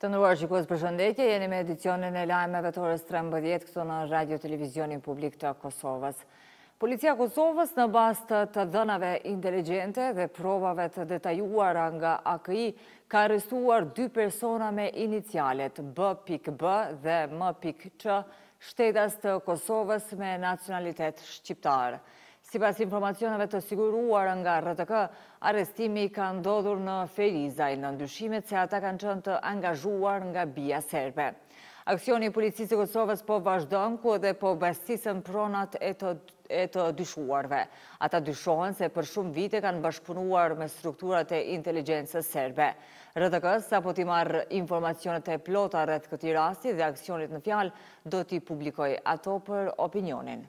Të nderuar shikues përshëndetje, jeni me edicionin e lajmeve të orës 13 këtu në Radio Televizionin Publik të Kosovës. Policia e Kosovës në bazë të të dhënave inteligjente dhe provave të detajuara nga AKI ka arrestuar dy persona me inicialet B.B dhe M.Ç shtetas të Kosovës me nacionalitet shqiptar. Sipas informacioneve të siguruara nga RTK, arrestimi ka ndodhur në Ferizaj, nën dyshimet se ata kanë qenë të angazhuar nga BIA serbe. Aksioni i Policisë së Kosovës po vazhdon, ku edhe po bastisen pronat e të dyshuarve. Ata dyshohen se për shumë vite kanë bashkëpunuar me strukturat e inteligjencës serbe. RTK sapo t'i marrë informacionet e plota rreth këtij rasti dhe aksionit në fjalë, do t'i publikojë ato për opinionin.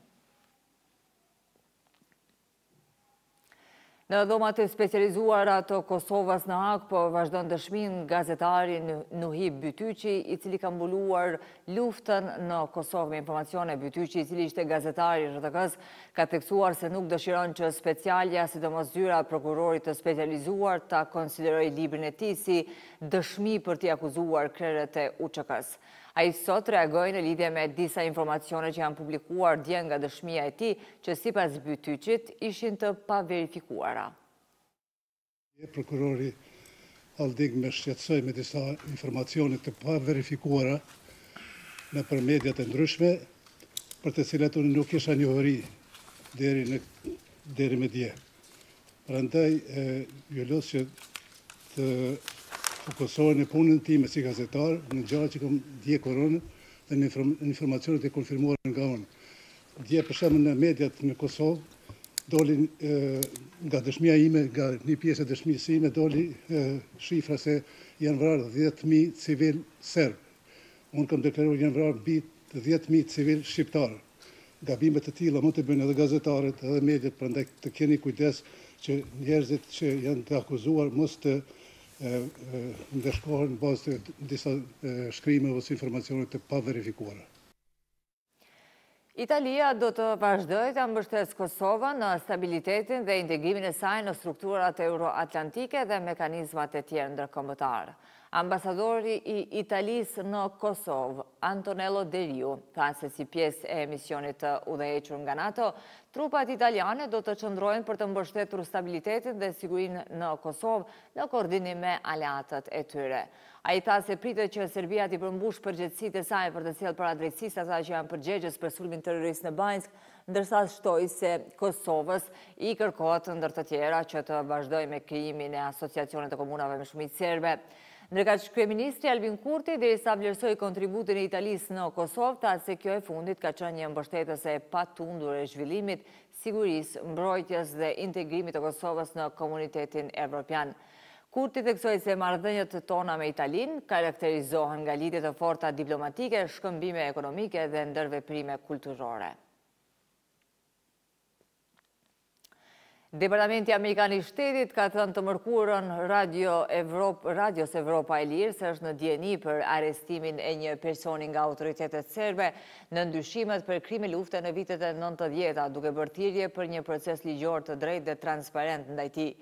Në dhomat e specializuara të Kosovës në Hagë po vazhdon dëshminë gazetari Nuhi Bytyqi, i cili ka mbuluar luftën në Kosovë me informacione. Bytyqi, i cili ishte gazetar i RTK-së, ka theksuar se nuk dëshiron që specialja, sidomos zyra e prokurorit të specializuar, ta konsiderojë librin e tij si dëshmi për t'i akuzuar krerët e UÇK-së. Ai sot reagoi në lidhje me disa informacione që janë publikuar dje nga dëshmia e tij, që sipas Bytyqit, ishin të paverifikuara. Dje prokurori Halling më shqetësoi me disa informacione të paverifikuara nëpër mediat e ndryshme, për të cilat unë nuk kisha njohuri deri më dje. Prandaj ju lus që të fokusoheni në punën time si gazetar, ngjarjet që kam ndjekur unë dhe në informacionet e konfirmuara nga unë. Dje për shembull në mediat në Kosovë doli nga dëshmia ime, nga një pjesë e dëshmisë sime doli shifra se janë vrarë 10.000 civilë serbë. Unë kam deklaruar janë vrarë mbi 10.000 civilë shqiptarë. Gabime të tilla mund të bëjnë edhe gazetarët edhe mediat prandaj të keni kujdes që njerëzit që janë të akuzuar mos të ndëshkohen në bazë të disa shkrimeve ose informacioneve të paverifikuara. Italia do të vazhdojë ta mbështesë Kosovën në stabilitetin dhe integrimin e saj në strukturat euroatlantike dhe mekanizmat e tjerë ndërkombëtarë. Ambasadori i Italisë në Kosovë, Antonello De Riu, tha se si pjesë e misionit të udhëhequr nga NATO, trupat italiane do të qëndrojnë për të mbështetur stabilitetin dhe sigurinë në Kosovë në koordinim me aleatët e tyre. Ai tha se pritet që Serbia t'i përmbushë përgjegjësitë e saj për të sjellë para drejtësisë ata që janë përgjegjës për sulmin terrorist në Banjskë, ndërsa shtoi se Kosovës i kërkohet ndër të tjera që të vazhdojë me krijimin e Asociacionit të Komunave me Shumicë Serbe. Ndërkaq, kryeministri Albin Kurti, derisa vlerësoi kontributin e Italisë në Kosovë, tha se kjo e fundit ka qenë një mbështetëse e patundur e zhvillimit, sigurisë, mbrojtjes dhe integrimit të Kosovës në Komunitetin Evropian. Kurti theksoi se marrëdhëniet tona me Italinë karakterizohen nga lidhje të forta diplomatike, shkëmbime ekonomike dhe ndërveprime kulturore. Departamenti Amerikan i Shtetit ka thënë të mërkurën Radios Evropa e Lirë se është në dijeni për arrestimin e një personi nga autoritetet serbe nën dyshimet për krime lufte në vitet e nëntëdhjeta, duke bërë thirrje për një proces ligjor të drejtë dhe transparent ndaj tij.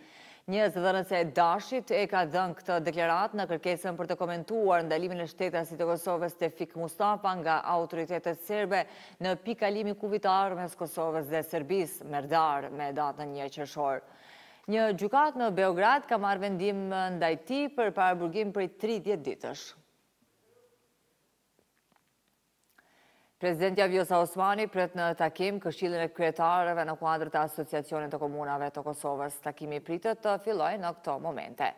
Një zëdhënëse e DASH-it e ka dhënë këtë deklaratë në kërkesën për të komentuar ndalimin e shtetasit të Kosovës Tefik Mustafa nga autoritetet serbe në pikëkalimin kufitar mes Kosovës dhe Serbisë, Merdar, me datën një qershor. Një gjykatë në Beograd ka marrë vendim ndaj tij për paraburgim prej tridhjetë ditësh. Presidentja Vjosa Osmani pret në takim Këshillin e Kryetarëve në kuadër të Asociacionit të Komunave të Kosovës. Takimi pritet të fillojë në këto momente.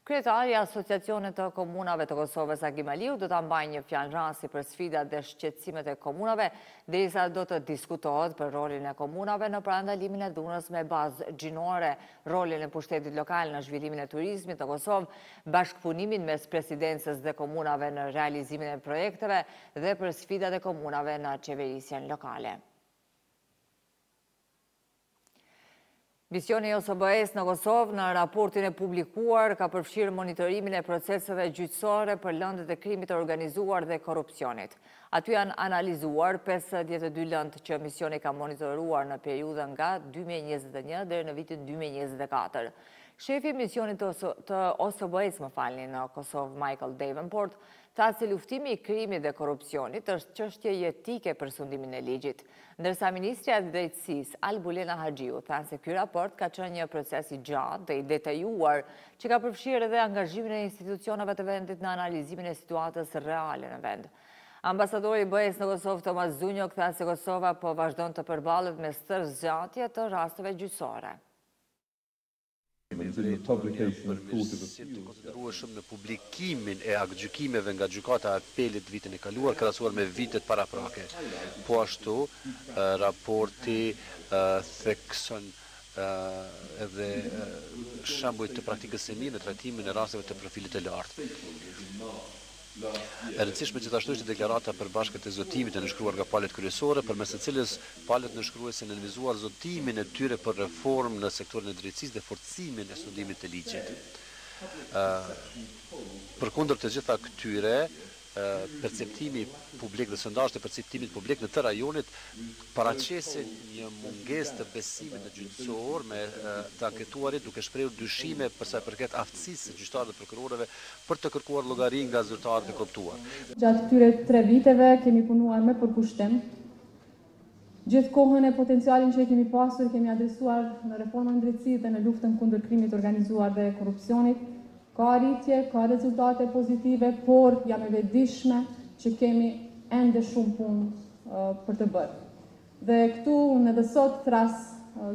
Kryetari i Asociacionit të Komunave të Kosovës Agim Aliu do ta mbajë një fjalë rasti për sfidat dhe shqetësimet e komunave, derisa do të diskutohet për rolin e komunave në parandalimin e dhunës me bazë gjinore, rolin e pushtetit lokal në zhvillimin e turizmit në Kosovë bashkëpunimin mes Presidencës dhe komunave në realizimin e projekteve dhe për sfidat e komunave në qeverisjen lokale. Misioni i OSBE-së në Kosovë në raportin e publikuar ka përfshirë monitorimin e proceseve gjyqësore për lëndët e krimit të organizuar dhe korrupsionit. Aty janë analizuar 52 lëndë që misioni ka monitoruar në periudhën nga 2021 deri në vitin 2024. Shefi i misionit të OSBE-së, më falni, në Kosovë, Michael Davenport, tha se luftimi i krimit dhe korrupsionit është çështje jetike për sundimin e ligjit, ndërsa ministrja e Drejtësisë, Albulena Haxhiu, tha se ky raport ka qenë një proces i gjatë dhe i detajuar, që ka përfshirë edhe angazhimin e institucioneve të vendit në analizimin e situatës reale në vend. Ambasadori i BE-së në Kosovë, Tomas Szunyog, tha se Kosova po vazhdon të përballet me stërzgjatje të rasteve gjyqësore. përmirësim të konsiderueshëm në publikimin e aktgjykimeve nga Gjykata e Apelit vitin e kaluar krahasuar me vitet paraprake. Po ashtu, raporti thekson edhe shembuj të praktikës së mirë në trajtimin e rasteve të profilit të lartë. E rëndësishme gjithashtu ishte deklarata e përbashkët e zotimit e nënshkruar nga palët kryesore, përmes së cilës palët nënshkruese nënvizuan zotimin e tyre për reformë në sektorin e drejtësisë dhe forcimin e sundimit të ligjit. Përkundër të gjitha këtyre, perceptimi publik dhe sondazhet e perceptimit publik në tërë rajonin paraqesin një mungesë të besimit në gjyqësor, me të anketuarit duke shprehur dyshime përsa i përket aftësisë së gjyqtarëve dhe prokurorëve për të kërkuar llogari nga zyrtarët e korruptuar. Gjatë këtyre tre viteve kemi punuar me përkushtim. Gjithë kohën e potencialin që e kemi pasur e kemi adresuar në reformën në drejtësi dhe në luftën kundër krimit të organizuar dhe korrupsionit. Ka arritje, ka rezultate pozitive, por jam e vetëdijshme që kemi ende shumë punë për të bërë. Dhe këtu unë edhe sot thras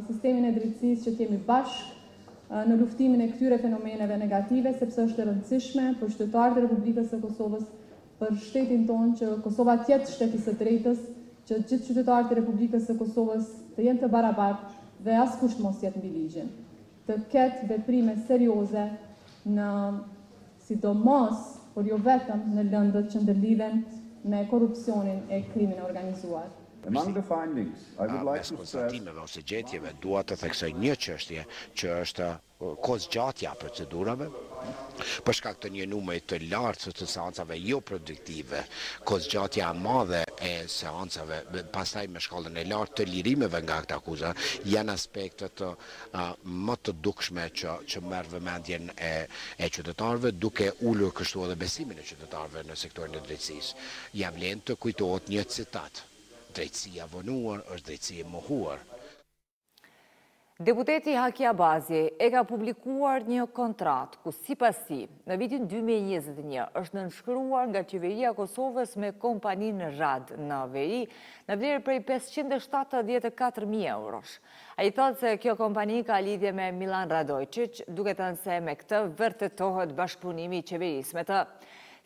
sistemin e drejtësisë që të jemi bashkë në luftimin e këtyre fenomeneve negative, sepse është e rëndësishme për qytetarët e Republikës së Kosovës, për shtetin tonë që Kosova të jetë shtet i së drejtës, që të gjithë qytetarët e Republikës së Kosovës të jenë të barabartë dhe askush të mos jetë mbi ligjin. Të ketë veprime serioze në sidomos, por jo vetëm, në lëndët që ndërlidhen me korrupsionin e krimin e organizuar. Mes konstatimeve ose gjetjeve dua të theksoj një çështje që është kohëzgjatja e procedurave, për shkak të një numri të lartë të seancave joproduktive, kohëzgjatja e madhe e seancave, pastaj me shkallën e lartë të lirimeve nga aktakuza, janë aspektet. më të dukshme që që merr vëmendjen e e qytetarëve, duke ulur kështu edhe besimin e qytetarëve në sektorin e drejtësisë. Ia vlen të kujtohet një citat, Drejtësia e vonuar është drejtësi e mohuar. Deputeti Haki Abazi e ka publikuar një kontratë ku sipas tij, në vitin dy mijë e njëzet e një është nënshkruar nga Qeveria e Kosovës me kompaninë RAD në veri, në vlerë prej pesëqind e shtatëdhjetë e katër mijë eurosh. Ai thotë se kjo kompani ka lidhje me Millan Radojçiç, duke thënë se me këtë vërtetohet bashkëpunimi i qeverisë me të.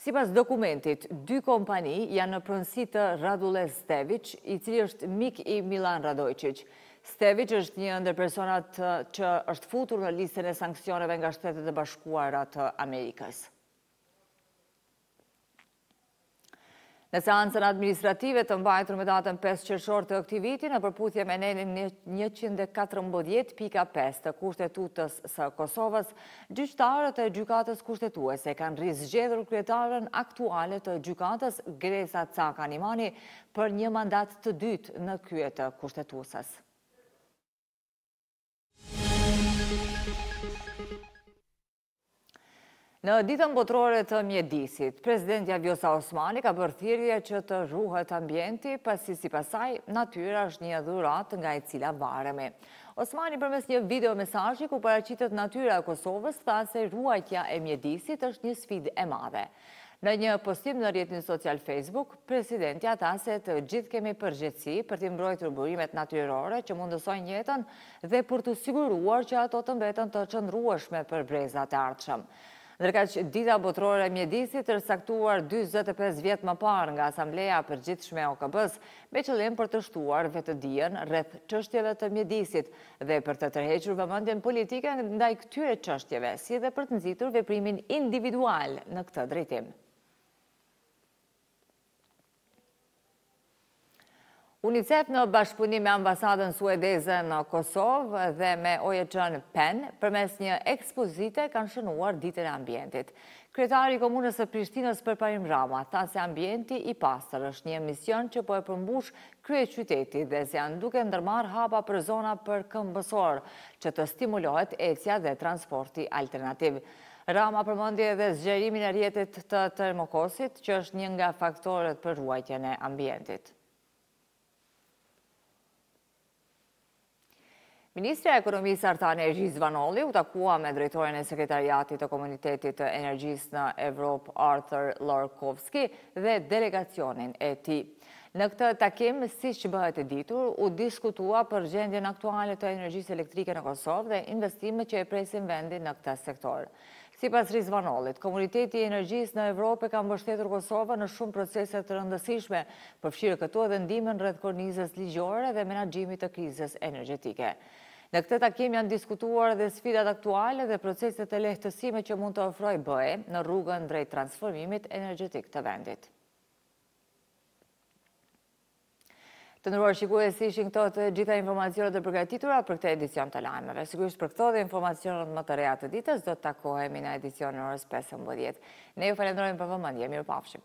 Sipas dokumentit, dy kompani janë në pronësi të Radule Steviç, i cili është mik i Millan Radojçiç. Steviç është një ndër personat që është futur në listën e sanksioneve nga Shtetet e Bashkuara të Amerikës. Në seancën administrative të mbajtur me datën 5 qershor të këtij viti në përputhje me nenin 114 pika 5 të Kushtetutës së Kosovës, gjyqtarët e Gjykatës Kushtetuese kanë rizgjedhur kryetaren aktuale të Gjykatës, Gresa Caka Nimani, për një mandat të dytë në krye të Kushtetuesës. Në Ditën Botërore të Mjedisit, Presidentja Vjosa Osmani ka bërë thirrje që të ruhet ambienti, pasi sipas saj, natyra është një dhuratë nga e cila varemi. Osmani përmes një videomesazhi ku paraqitet natyra e Kosovës tha se ruajtja e mjedisit është një sfidë e madhe. Në një postim në rrjetin social Facebook, presidentja tha se të gjithë kemi përgjegjësi për t'i mbrojtur burimet natyrore që mundësojnë jetën dhe për t'u siguruar që ato të mbeten të qëndrueshme për brezat e ardhshëm. Ndërkaq, Dita Botërore e Mjedisit është caktuar dyzet e pesë vjet më parë nga Asambleja e Përgjithshme e OKB-së me qëllim për të shtuar vetëdijen rreth çështjeve të mjedisit dhe për të tërhequr vëmendjen politike ndaj këtyre çështjeve, si dhe për të nxitur veprimin individual në këtë drejtim. UNICEF në bashkëpunim me Ambasadën Suedeze në Kosovë dhe me OJQ-në PEN, përmes një ekspozite kanë shënuar Ditën e Ambientit. Kryetari i Komunës së Prishtinës Përparim Rama tha se ambienti i pastër është një mision që po e përmbush kryeqyteti dhe se janë duke ndërmarrë hapa për zona për këmbësorë që të stimulohet ecja dhe transporti alternativ. Rama përmendi edhe zgjerimin e rrjetit të Termokosit, që është një nga faktorët për ruajtjen e ambientit. Ministrja e Ekonomisë Artane Rizvanolli u takua me drejtorin e Sekretariatit të Komunitetit të Energjisë në Evropë Artur Lorkovski dhe delegacionin e tij. Në këtë takim, siç bëhet e ditur, u diskutua për gjendjen aktuale të energjisë elektrike në Kosovë dhe investimet që e presin vendin në këtë sektor. Sipas Rizvanollit, Komuniteti i Energjisë në Evropë e ka mbështetur Kosovën në shumë procese të rëndësishme, përfshirë këtu edhe ndihmën rreth kornizës ligjore dhe menaxhimit të krizës energjetike. Në këtë takim janë diskutuar edhe sfidat aktuale dhe proceset e lehtësime që mund të ofrojë BE në rrugën drejt transformimit energjetik të vendit. Të nderuar shikues, ishin këto të gjitha informacionet e përgatitura për këtë edicion të lajmeve. Sigurisht për këto dhe informacionet më të reja të ditës, do të takohemi në edicionin e orës 15. Ne ju falënderojmë për vëmendje, mirupafshim.